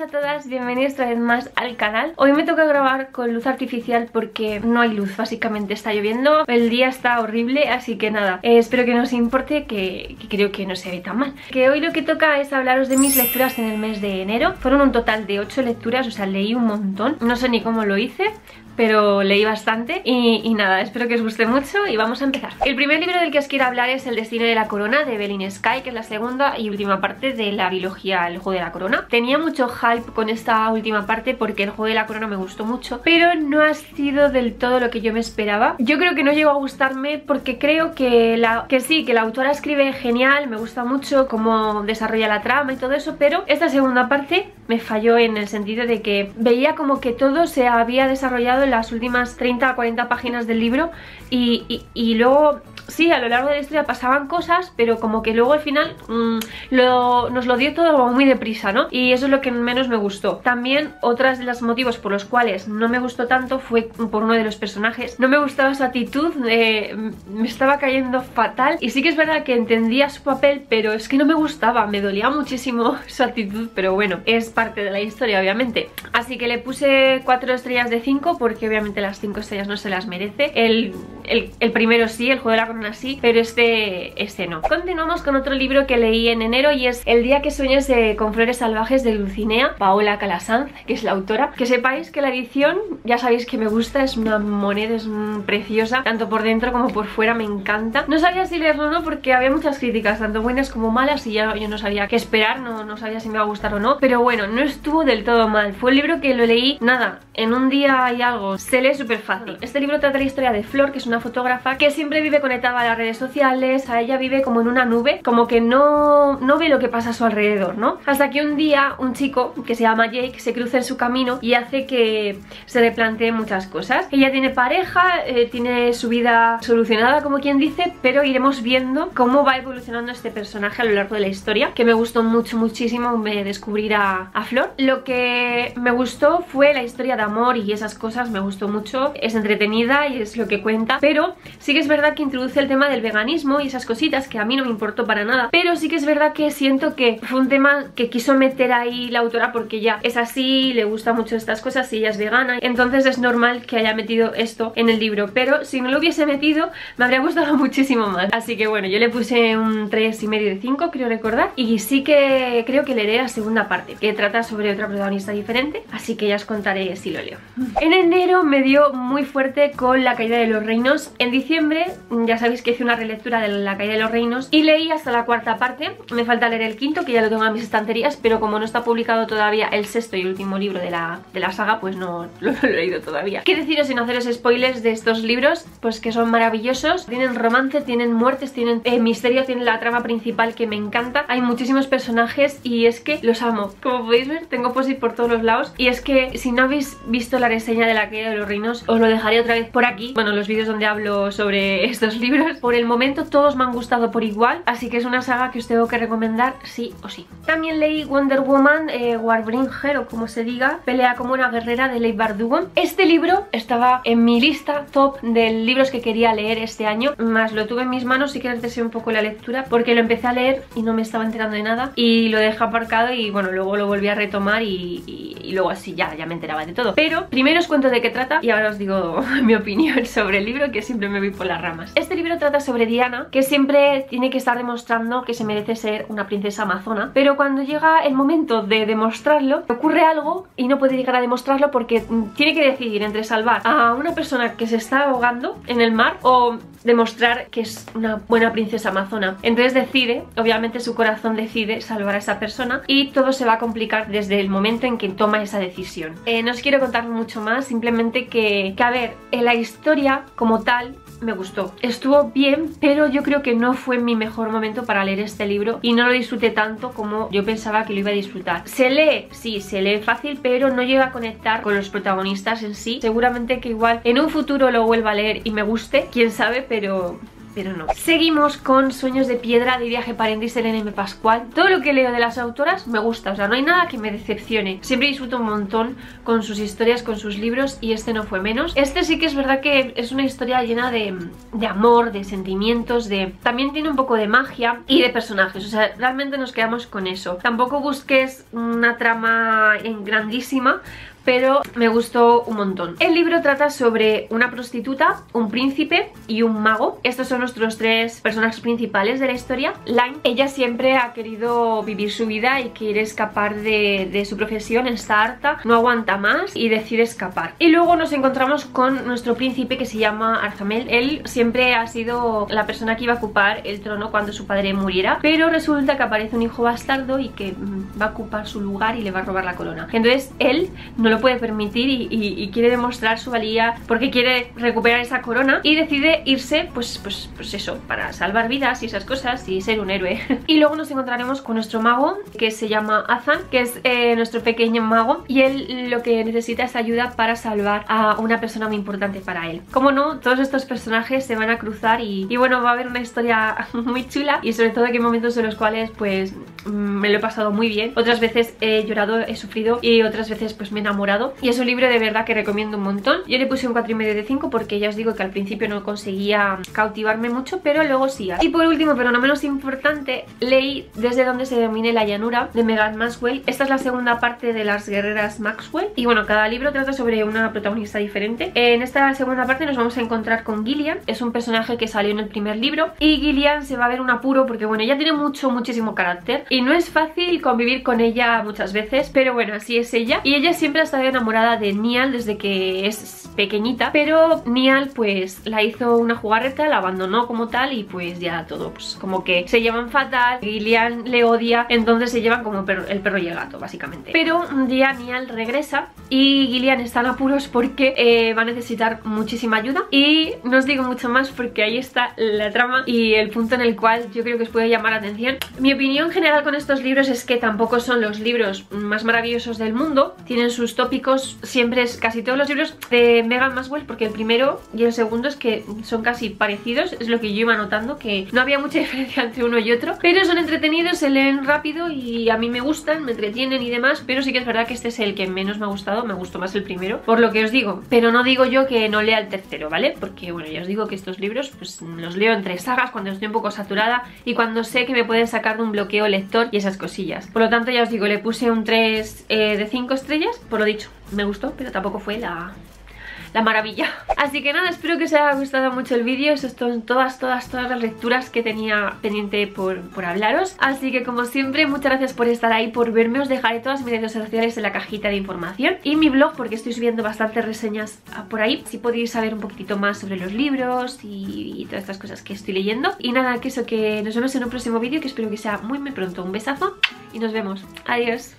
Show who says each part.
Speaker 1: a todas, bienvenidos otra vez más al canal. Hoy me toca grabar con luz artificial porque no hay luz, básicamente está lloviendo El día está horrible, así que nada eh, Espero que no os importe, que, creo que no se ve tan mal. Que hoy lo que toca es hablaros de mis lecturas en el mes de enero. Fueron un total de 8 lecturas, o sea, leí un montón. No sé ni cómo lo hice pero leí bastante. Y, nada, espero que os guste mucho y vamos a empezar. El primer libro del que os quiero hablar es El destino de la corona de Evelyn Sky, que es la segunda y última parte de la biología El juego de la corona. Tenía mucho hype con esta última parte porque el juego de la corona me gustó mucho, pero no ha sido del todo lo que yo me esperaba. Yo creo que no llegó a gustarme porque creo que, la, que sí, que la autora escribe genial, me gusta mucho cómo desarrolla la trama y todo eso, pero esta segunda parte me falló en el sentido de que veía como que todo se había desarrollado las últimas 30 o 40 páginas del libro y, y, luego sí, a lo largo de la historia pasaban cosas, pero como que luego al final mm, lo, nos lo dio todo muy deprisa, ¿no? Y eso es lo que menos me gustó. También otras de los motivos por los cuales no me gustó tanto fue por uno de los personajes. No me gustaba su actitud, me estaba cayendo fatal y sí que es verdad que entendía su papel, pero es que no me gustaba, me dolía muchísimo su actitud, pero bueno, es parte de la historia obviamente. Así que le puse 4 estrellas de 5 porque obviamente las 5 estrellas no se las merece. El, primero sí, el juego de la corona sí, pero este, este no. Continuamos con otro libro que leí en enero y es El día que sueñes con flores salvajes de Dulcinea, Paola Calasanz, que es la autora. Que sepáis que la edición, ya sabéis que me gusta, es una moneda, es preciosa, tanto por dentro como por fuera, me encanta. No sabía si leerlo o no porque había muchas críticas, tanto buenas como malas, y ya yo no sabía qué esperar, no, no sabía si me iba a gustar o no. Pero bueno, no estuvo del todo mal. Fue el libro que lo leí, nada, en un día y algo. Se lee súper fácil. Este libro trata la historia de Flor, que es una fotógrafa que siempre vive conectada a las redes sociales, a ella vive como en una nube, como que no, no ve lo que pasa a su alrededor, ¿no? Hasta que un día un chico que se llama Jake se cruza en su camino y hace que se replantee muchas cosas. Ella tiene pareja, eh, tiene su vida solucionada, como quien dice, pero iremos viendo cómo va evolucionando este personaje a lo largo de la historia, que me gustó mucho, muchísimo me descubrir a, a Flor. Lo que me gustó fue la historia de amor y esas cosas, me gustó mucho, es entretenida y es lo que cuenta, pero sí que es verdad que introduce el tema del veganismo y esas cositas que a mí no me importó para nada, pero sí que es verdad que siento que fue un tema que quiso meter ahí la autora porque ya es así, le gusta mucho estas cosas y ella es vegana, entonces es normal que haya metido esto en el libro, pero si no lo hubiese metido me habría gustado muchísimo más, así que bueno, yo le puse un 3,5 de 5 creo recordar. Y sí que creo que leeré la segunda parte, que trata sobre otra protagonista diferente, así que ya os contaré si lo leo. En enero me dio muy fuerte con La caída de los reinos, en diciembre ya sabéis que hice una relectura de La caída de los reinos y leí hasta la cuarta parte, me falta leer el quinto que ya lo tengo en mis estanterías, pero como no está publicado todavía el sexto y último libro de la, de la saga, pues no, lo he leído todavía. ¿Qué deciros sin haceros spoilers de estos libros? Pues que son maravillosos, tienen romance, tienen muertes, tienen eh, misterio, tienen la trama principal que me encanta, hay muchísimos personajes y es que los amo. Como podéis ver, tengo posit por todos los lados y es que si no habéis visto la reseña de La caída de los reinos, os lo dejaré otra vez por aquí, bueno, los vídeos donde hablo sobre estos libros. Por el momento todos me han gustado por igual, así que es una saga que os tengo que recomendar sí o sí. También leí Wonder Woman, eh, Warbringer o como se diga, Pelea como una guerrera de Leigh Bardugo. Este libro estaba en mi lista top de libros que quería leer este año, más lo tuve en mis manos y que retrasé un poco la lectura porque lo empecé a leer y no me estaba enterando de nada y lo dejé aparcado y bueno, luego lo volví a retomar y, y luego así ya, ya me enteraba de todo. Pero primero os cuento de qué trata y ahora os digo mi opinión sobre el libro que siempre me voy por las ramas. Este libro trata sobre Diana, que siempre tiene que estar demostrando que se merece ser una princesa amazona, pero cuando llega el momento de demostrarlo, ocurre algo y no puede llegar a demostrarlo porque tiene que decidir entre salvar a una persona que se está ahogando en el mar o demostrar que es una buena princesa amazona. Entonces decide, obviamente su corazón decide salvar a esa persona y todo se va a complicar desde el momento en que toma esa decisión. Eh, no os quiero contar mucho más, simplemente que, que a ver, en la historia como tal me gustó. Estuvo bien, pero yo creo que no fue mi mejor momento para leer este libro y no lo disfruté tanto como yo pensaba que lo iba a disfrutar. Se lee, sí, se lee fácil, pero no llega a conectar con los protagonistas en sí. Seguramente que igual en un futuro lo vuelva a leer y me guste, quién sabe, pero pero no. Seguimos con Sueños de Piedra de Viaje Paréntesis de M. Pascual. Todo lo que leo de las autoras me gusta, o sea, no hay nada que me decepcione. Siempre disfruto un montón con sus historias, con sus libros y este no fue menos. Este sí que es verdad que es una historia llena de, de amor, de sentimientos, de... También tiene un poco de magia y de personajes, o sea, realmente nos quedamos con eso. Tampoco busques una trama grandísima, pero me gustó un montón. El libro trata sobre una prostituta, un príncipe y un mago. Estos son nuestros tres personajes principales de la historia. Line, ella siempre ha querido vivir su vida y quiere escapar de, su profesión, está harta, no aguanta más y decide escapar. Y luego nos encontramos con nuestro príncipe que se llama Arzamel. Él siempre ha sido la persona que iba a ocupar el trono cuando su padre muriera, pero resulta que aparece un hijo bastardo y que mm, va a ocupar su lugar y le va a robar la corona. Entonces él no lo puede permitir y, quiere demostrar su valía porque quiere recuperar esa corona y decide irse, pues, pues, pues eso, para salvar vidas y esas cosas y ser un héroe. y luego nos encontraremos con nuestro mago que se llama Azan, que es eh, nuestro pequeño mago y él lo que necesita es ayuda para salvar a una persona muy importante para él. Como no, todos estos personajes se van a cruzar y, y bueno, va a haber una historia muy chula y sobre todo que hay momentos en los cuales pues me lo he pasado muy bien. Otras veces he llorado, he sufrido y otras veces pues me he enamorado y es un libro de verdad que recomiendo un montón. Yo le puse un 4,5 de 5 porque ya os digo que al principio no conseguía cautivarme mucho, pero luego sí. Y por último, pero no menos importante, leí Desde donde se domine la llanura de Megan Maxwell. Esta es la segunda parte de las guerreras Maxwell y bueno, cada libro trata sobre una protagonista diferente. En esta segunda parte nos vamos a encontrar con Gillian, es un personaje que salió en el primer libro y Gillian se va a ver un apuro porque bueno, ella tiene mucho, muchísimo carácter y no es fácil convivir con ella muchas veces, pero bueno, así es ella y ella siempre ha estado enamorada de Nial desde que es pequeñita, pero Nial pues la hizo una jugarreta, la abandonó como tal y pues ya todo, pues como que se llevan fatal, Gillian le odia, entonces se llevan como el perro y el gato básicamente. Pero un día Nial regresa y Gillian está en apuros porque eh, va a necesitar muchísima ayuda y no os digo mucho más porque ahí está la trama y el punto en el cual yo creo que os puede llamar la atención. Mi opinión general con estos libros es que tampoco son los libros más maravillosos del mundo, tienen sus tópicos siempre es casi todos los libros de Megan Maswell porque el primero y el segundo es que son casi parecidos, es lo que yo iba notando, que no había mucha diferencia entre uno y otro, pero son entretenidos, se leen rápido y a mí me gustan, me entretienen y demás, pero sí que es verdad que este es el que menos me ha gustado, me gustó más el primero, por lo que os digo, pero no digo yo que no lea el tercero, ¿vale? Porque bueno, ya os digo que estos libros pues los leo entre sagas cuando estoy un poco saturada y cuando sé que me pueden sacar de un bloqueo lector y esas cosillas. Por lo tanto ya os digo, le puse un 3 eh, de 5 estrellas, por lo dicho, me gustó, pero tampoco fue la, la maravilla. Así que nada, espero que os haya gustado mucho el vídeo. Estas son todas, todas, todas las lecturas que tenía pendiente por, por, hablaros. Así que como siempre, muchas gracias por estar ahí, por verme. Os dejaré todas mis redes sociales en la cajita de información Y mi blog, porque estoy subiendo bastantes reseñas ah, por ahí. Si podéis saber un poquitito más sobre los libros y, y todas estas cosas que estoy leyendo. Y nada, que eso, que nos vemos en un próximo vídeo Que espero que sea muy muy pronto. Un besazo y nos vemos, adiós